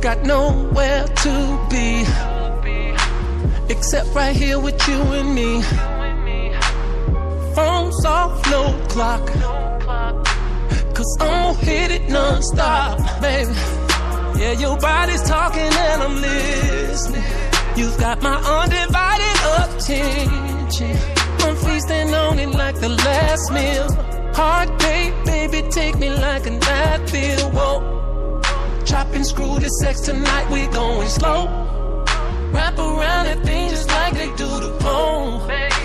Got nowhere to be except right here with you and me. Phones off, no clock. Cause I'm gonna hit it non-stop, baby. Yeah, your body's talking and I'm listening. You've got my undivided like the last meal. Day, baby, take me like a night feel. Whoa. Chop and screw the sex tonight, we going slow. Wrap around that thing just like they do the pole.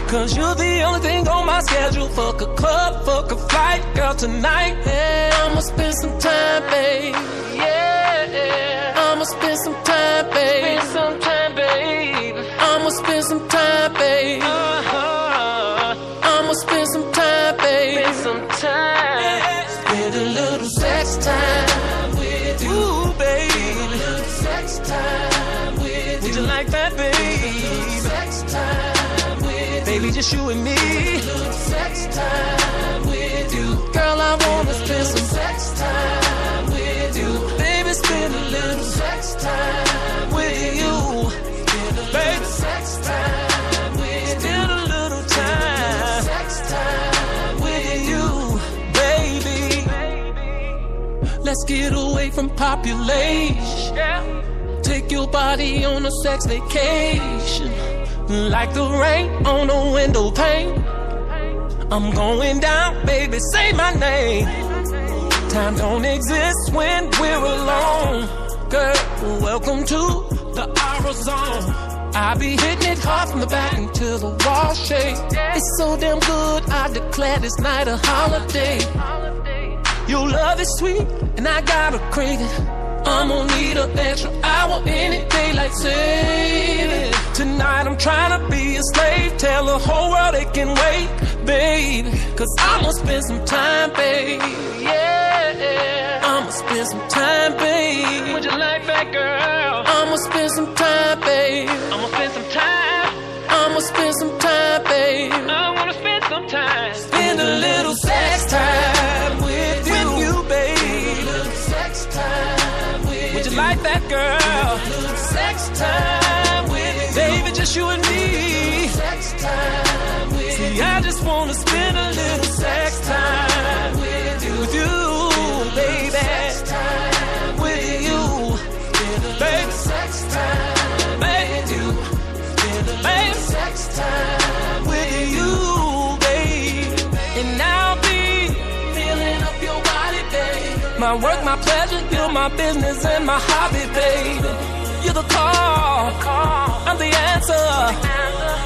Cause you're the only thing on my schedule. Fuck a club, fuck a flight, girl, tonight. Yeah, I'ma spend some time, babe. Yeah, just you and me. Sex time with you. Girl, I wanna spend some sex time with you. Baby, spend a little sex time with you. Baby, sex time with Spend a little time. Sex time with you, baby. Let's get away from population. Take your body on a sex vacation. Like the rain on a window pane. I'm going down, baby, say my name. Time don't exist when we're alone. Girl, welcome to the Aura Zone. I be hitting it hard from the back until the wall shake. It's so damn good, I declare this night a holiday. Your love is sweet, and I gotta crave it. I'm gonna need an extra hour any day, like saving. Tonight I'm trying to be a slave. Tell the whole world they can wait, baby. Cause I'ma spend some time, baby. Yeah. I'ma spend some time, baby. Would you like that, girl? I'ma spend some time, baby. I'ma spend some time. I'ma spend some time, baby. See, I just wanna spend a little sex time with you, with you baby. Sex time with you. Baby, sex time with you. Baby, sex time with you, babe. And I'll be filling up your body, baby. My work, my pleasure, you're my business and my hobby, baby. You're the call, I'm the answer.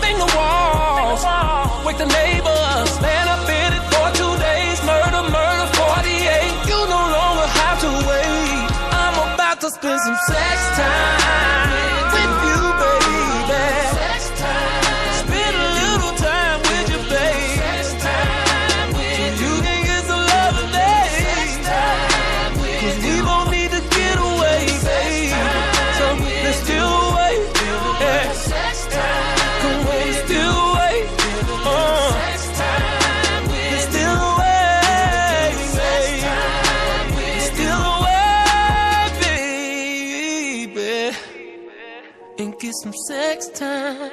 Get some sex time.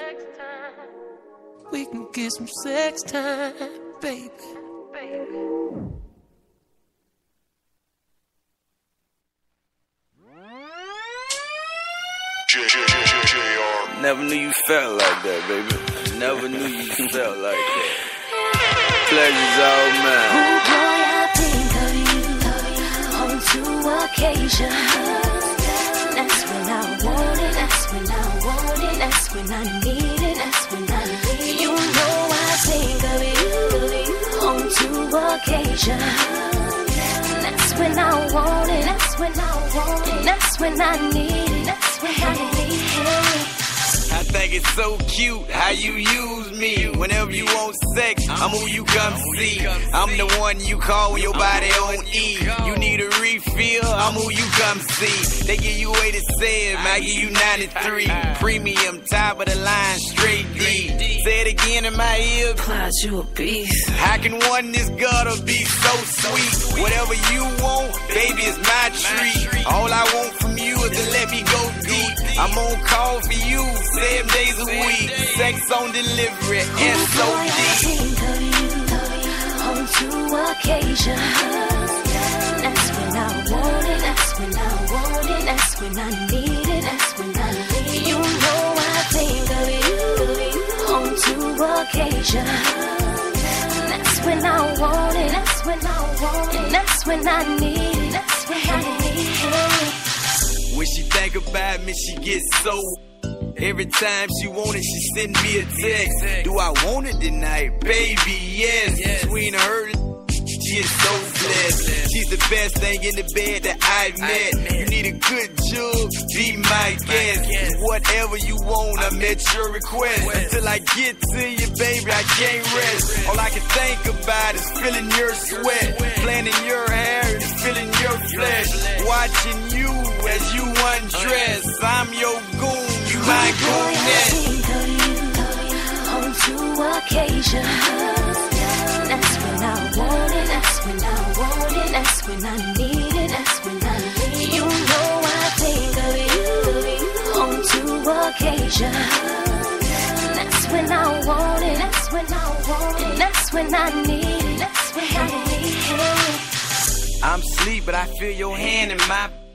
We can get some sex time, baby. Never knew you felt like that, baby. Never knew you felt like that. Pleasure's all mine. Oh boy, I think of you on two occasions. When I need it. That's when I need it. You know I think of you on two occasions. That's when I want it. That's when I want it. That's when I need it. Think it's so cute how you use me. Whenever you want sex, I'm who you come see. I'm the one you call when your body on E. You need a refill, I'm who you come see. They give you 87, I give you 93. Premium, top of the line, straight D. Say it again, in my ear. Clyde, you a beast. How can one this gutter be so sweet? Whatever you want, baby, is my treat. I'm on call for you seven days a week. Sex on delivery, SOD. On two occasions. That's when I want it. That's when I want it. That's when I need it. That's when I need it. You know I think of you on two occasions. That's when I want it. That's when I want it. That's when I need it. When she think about me, she gets so. Every time she want it, she send me a text. Do I want it tonight, baby? Yes. Between her, she is so blessed. She's the best thing in the bed that I've met. You need a good jug, be my guest. Whatever you want, I met your request. Until I get to you, baby, I can't rest. All I can think about is feeling your sweat, planning your hair and feeling your flesh. Watching undress. I'm your goon, you my gooness. think of you on two occasions. That's when I want it. That's when I want it. That's when I need it. That's when I need it. You know I think of you on two occasions. That's when I want it. That's when I want it. That's when I need it. That's when I need it. I'm asleep, but I feel your hand in my.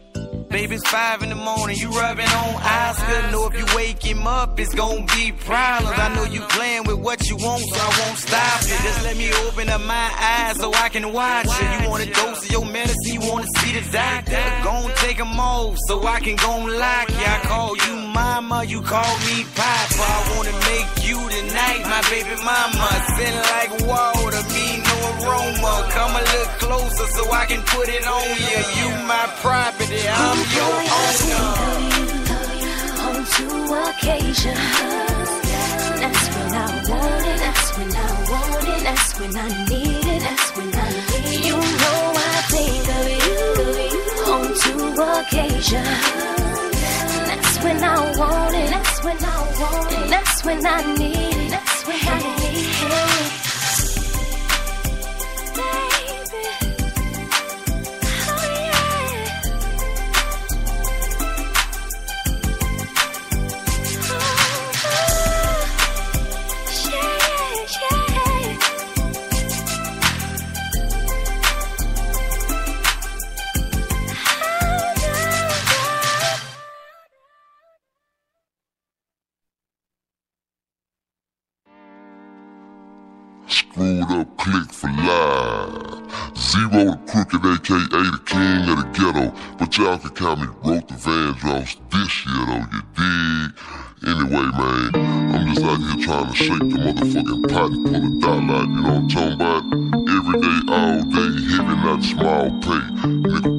Baby, it's five in the morning, you rubbing on Oscar. Know if you wake him up, it's gonna be problems. I know you playing with what you want, so I won't stop you. Just let me open up my eyes so I can watch you. You want a dose of your medicine, you wanna see the doctor. Gon' take them off so I can gon' lock you. I call you mama, you call me papa. I wanna make you tonight, my baby mama. Send like water, me no aroma. Come a little closer so I can put it on you. You my property, I'm on two occasions. That's when I want it. That's when I want it. That's when I need it. That's when I need it. You know I think of you on two occasions. That's when I want it. That's when I want it. That's when I need it. That's when I need it. Screwed up click for life. Z-Ro the crooked, aka the king of the ghetto. But y'all can call me wrote the Vandross this year though, you dig? Anyway, man, I'm just out here trying to shake the motherfucking pot and pull a dollar out, you know what I'm talking about? Every day, all day, hitting that small pay. Nigga,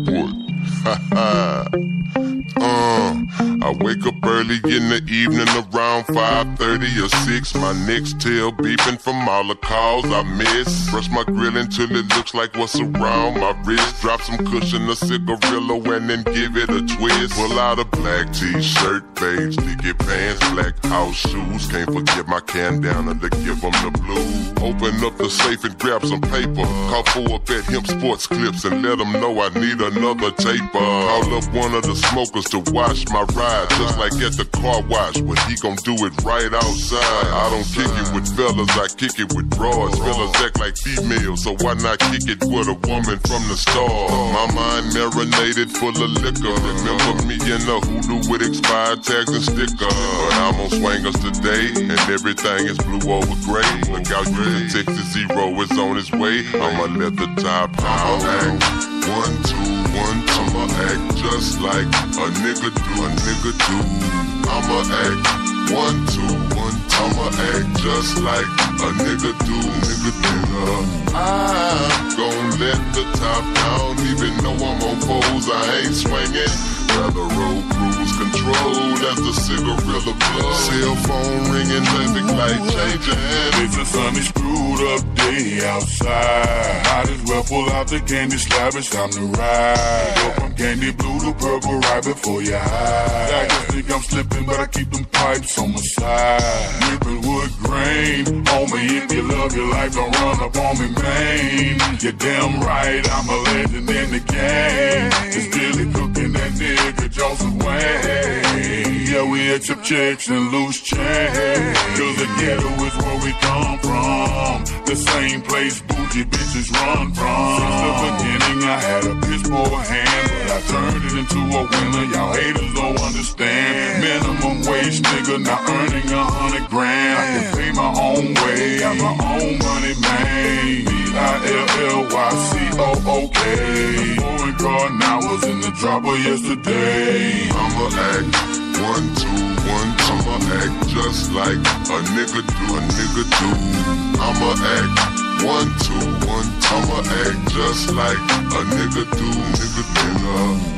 boy. Uh, I wake up early in the evening around 5.30 or 6. My next tail beeping from all the calls I miss. Brush my grill until it looks like what's around my wrist. Drop some cushion, a cigarillo, and then give it a twist. Pull out a black t-shirt, beige sticky pants, black house shoes. Can't forget my bandana to give them the blues. Open up the safe and grab some paper. Call for up at Hemp Sports Clips and let them know I need another taper. Call up one of the smokers to wash my ride, just like at the car wash. But he gon' do it right outside. I don't kick it with fellas, I kick it with broads. Fellas act like females, so why not kick it with a woman from the start? My mind marinated full of liquor. Remember me in the hoodoo with expired tags and stickers. But I'm on swangers today, and everything is blue over gray. Look out, you the Texas Z-Ro is on his way. I'ma let the top I'ma like a nigga do, a nigga do. I'ma act one, two, one. I'ma act just like a nigga do, nigga do. I'm gon' let the top down, even though I'm on foes, I ain't swinging. Rather road crews controlled as the cigarilla plug. Cell phone ringing, traffic light changing. It's a sunny screwed up day outside. As pull out the candy slab, it's time to ride. Go from candy blue to purple right before your eyes. I just think I'm slipping, but I keep them pipes on my side. Ripping wood grain. Homie, if you love your life, don't run up on me, man. You're damn right, I'm a legend in the game. It's Billy cooking that nigga Joseph Wayne. Yeah, we accept checks and loose change. Cause the ghetto is where we come from. The same place bougie bitches run from. Since the beginning, I had a piss poor hand, but I turned it into a winner. Y'all haters don't understand. Minimum wage nigga, now earning a hundred grand. I can pay my own way, I'm my own money man. B-I-L-L-Y-C-O-O-K. Foreign car now was in the dropper yesterday. I'ma act one, two, one, two. I'ma act just like a nigga do, a nigga do. I'ma act one, two, one, two. I'ma act just like a nigga do, nigga do.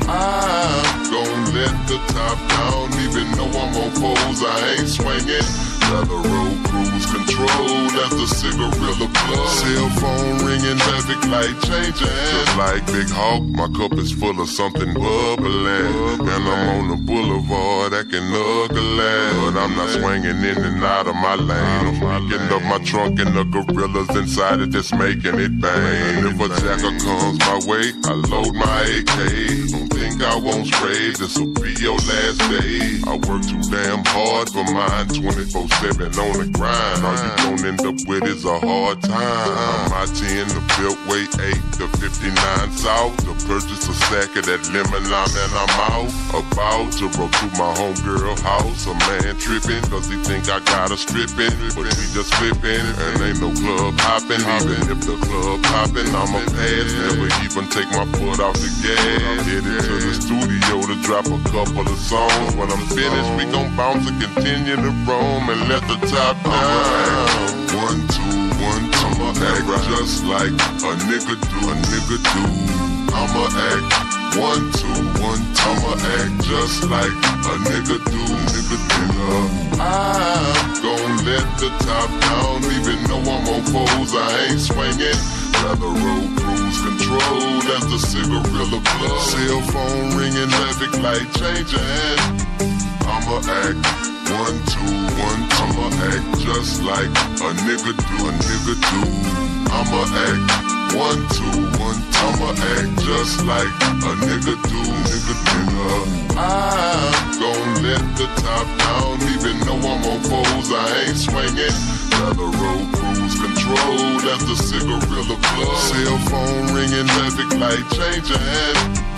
I'm gon' let the top down, even though I'm on foes, I ain't swinging. Leather road cruise control, that's the cigarilla plug. Cell phone ringing, traffic light changing. Just like Big Hawk, my cup is full of something bubbling. And I'm on the boulevard acting ugly. But I'm not swinging in and out of my lane. I'm picking up my trunk and the gorillas inside it just making it bang. If a jacker comes my way, I load my AK. Don't think I won't spray, this'll be your last day. I work too damn hard for mine, 24 7 on the grind. All you gon' end up with is a hard time. i My 10, the Beltway 8, the 59 South. To purchase a sack of that lemon lime and I'm out. About to roll through my homegirl house. A man tripping, cause he think I got a stripping. But we just flipping, and ain't no club hopping. Even if the club hopping, I'ma pass. Never even take my foot off the gas. Headed to the studio to drop a couple of songs. When I'm finished, we gon' bounce and continue to roam and let the top down. One, two, one, two. I'ma act just like a nigga do, a nigga do. I'ma act one, two, one, two. I'ma act just like a nigga do, nigga do. I'm gon' let the top down, even though I'm on foes, I ain't swinging. Leather road cruise control, that's the cigarilla plug. Cell phone ringing, traffic light changing. I'ma act one, two, one. I'ma act just like a nigga do, a nigga do. I'ma act one, two, one. I'ma act just like a nigga do, nigga do. I'm gon' let the top down, even though I'm on foes, I ain't swinging. Leather road cruise control, that's the cigarilla plug. Cell phone ringing, traffic light changing.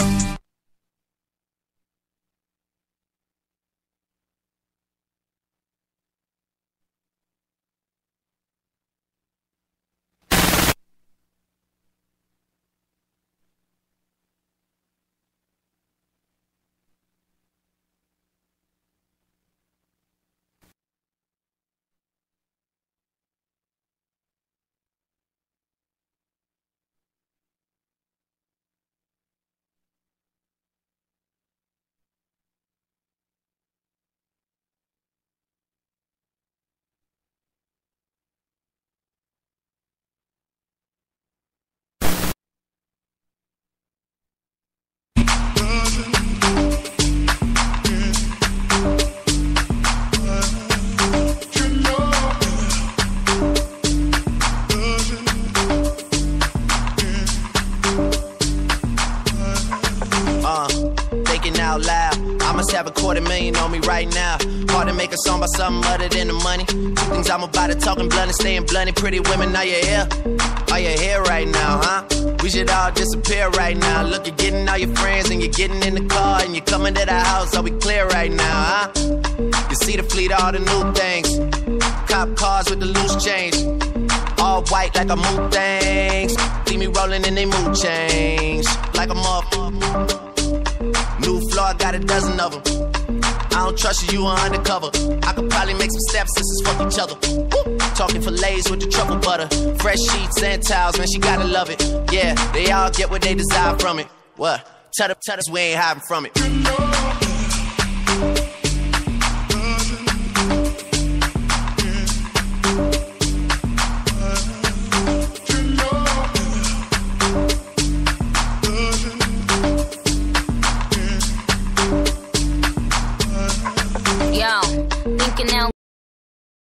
Make a song about something other than the money. Two things I'm about to talking blunt and staying blunt. Pretty women, are you here? Are you here right now, huh? We should all disappear right now. Look, you're getting all your friends and you're getting in the car and you're coming to the house. Are we clear right now, huh? You see the fleet, all the new things. Cop cars with the loose change. All white like a mood things. See me rolling in they mood change. Like a motherfucker. New floor, I got a dozen of them. I don't trust you, you are undercover. I could probably make some steps sisters fuck each other. Woo! Talking fillets with the truffle butter. Fresh sheets and towels, man, she gotta love it. Yeah, they all get what they desire from it. What? Tell the, tell us we ain't hiding from it.